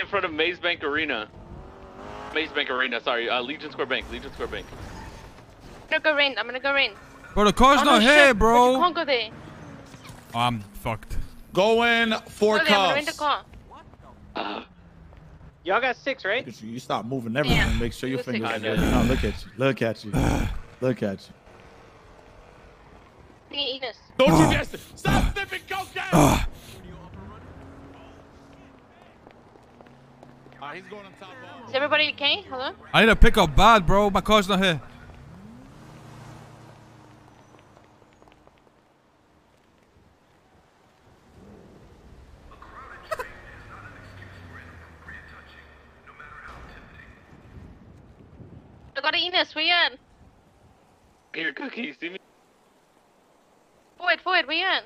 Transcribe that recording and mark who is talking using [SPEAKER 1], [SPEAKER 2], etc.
[SPEAKER 1] in front of Maze Bank Arena. Maze Bank Arena, sorry. Uh, Legion Square Bank. Legion Square Bank.
[SPEAKER 2] I'm gonna go in. I'm gonna go in.
[SPEAKER 3] Bro, the car's
[SPEAKER 2] Oh,
[SPEAKER 3] not
[SPEAKER 2] no,
[SPEAKER 3] here,
[SPEAKER 2] shit. But
[SPEAKER 3] bro.
[SPEAKER 2] You can't go there.
[SPEAKER 3] Oh, I'm fucked.
[SPEAKER 4] Go in four
[SPEAKER 2] Go there. I'm gonna rent a car.
[SPEAKER 5] Y'all got six, right?
[SPEAKER 4] You. You stop moving everything.
[SPEAKER 2] Yeah.
[SPEAKER 4] Make sure your fingers. are good. No, look at you. Look at you. look at you. Don't you dare! Stop sniffing cocaine! He's going on top of.
[SPEAKER 2] Is everybody okay? Hello?
[SPEAKER 3] I need a pickup bad, bro. My car's not here.
[SPEAKER 2] I got an Enos. Where you at?
[SPEAKER 1] Here, Cookie, see me?
[SPEAKER 2] Forward, forward. Where you at?